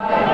you